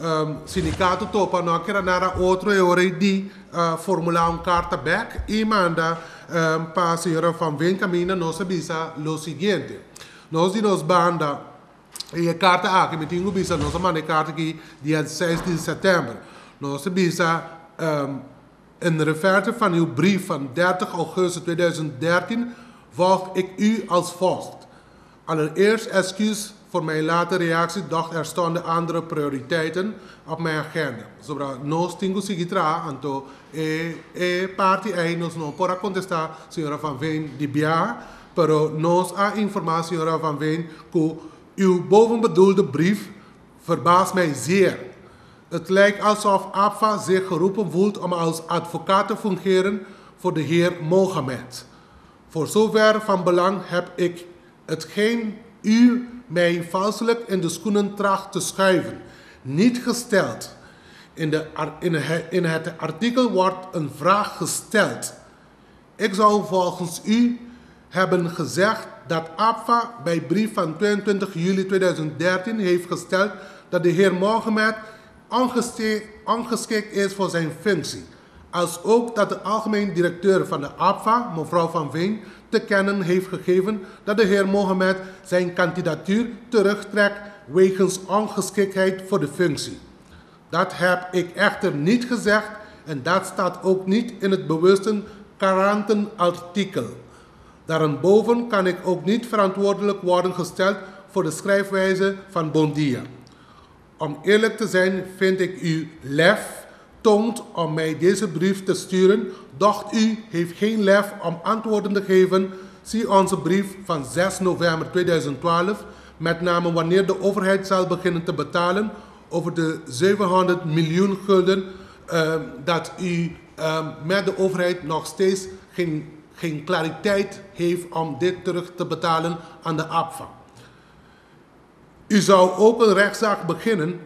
um, sindicato topa no kira nara outro e ore di uh, formula un carta back e manda um, a van Veen Camina nossa bisa lo siguiente. Nós di nos banda e a carta aqui me tinha bisa nossa manda carta aqui dia 6 de setembro. Nossa bisa um, in reverte van uw brief van 30 augustus 2013 volg ik u als volgt. Allereerst excuus voor mijn late reactie, dacht er stonden andere prioriteiten op mijn agenda. Sobra nos tengo sigitra anto e e parti aí nos não pora contestar senhora Van Veen de bia, pero nos a informatie senhora Van Veen que uw bovenbedoelde brief verbaast mij zeer. Het lijkt alsof APFA zich geroepen voelt om als advocaat te fungeren voor de heer Mohamed. Voor zover van belang heb ik hetgeen u mij valselijk in de schoenen tracht te schuiven, niet gesteld. In, de, in, het artikel wordt een vraag gesteld. Ik zou volgens u hebben gezegd dat APFA bij brief van 22 juli 2013 heeft gesteld dat de heer Mohamed ongeschikt is voor zijn functie. Als ook dat de algemeen directeur van de APFA, mevrouw Van Veen, te kennen heeft gegeven dat de heer Mohamed zijn kandidatuur terugtrekt wegens ongeschiktheid voor de functie. Dat heb ik echter niet gezegd en dat staat ook niet in het bewuste karantenartikel. Daarboven kan ik ook niet verantwoordelijk worden gesteld voor de schrijfwijze van Bondia. Om eerlijk te zijn vind ik u lef toont om mij deze brief te sturen, doch u heeft geen lef om antwoorden te geven. Zie onze brief van 6 november 2012, met name wanneer de overheid zal beginnen te betalen over de 700 miljoen gulden uh, dat u uh, met de overheid nog steeds geen, geen clariteit heeft om dit terug te betalen aan de APVA. U zou ook een rechtszaak beginnen,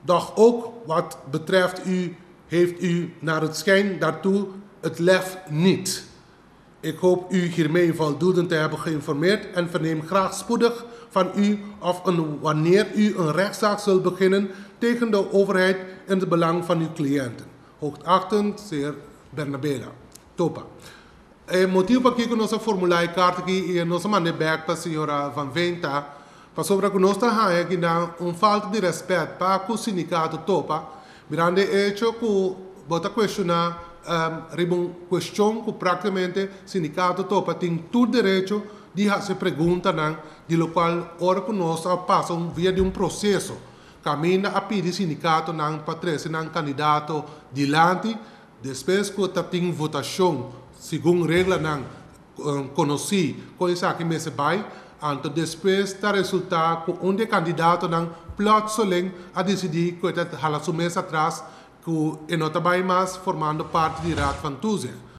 doch ook wat betreft u heeft u naar het schijn daartoe het lef niet. Ik hoop u hiermee voldoende te hebben geïnformeerd en verneem graag spoedig van u of wanneer u een rechtszaak zult beginnen tegen de overheid in het belang van uw cliënten. Hoogachtend, zeer Bernabela. Topa. E motivo para que nossa formulário carta aqui e nossa maneira back Van Venta, para sobre que nós está aqui falta de respeito para o Topa, Mirande hecho que bota questiona um, ribon questión que prácticamente sindicato topa tem todo direito de fazer pergunta nan, de lo qual ora que nós passam via de um processo caminha a pedir sindicato nan para trazer nan candidato dilante depois que tem votação segundo regra nan um, conheci coisa que me se vai Anto depois da resultado com um de candidato não plotseling a decidir que het hala su mês atrás que e nota vai mais formando parte de raad van toezicht.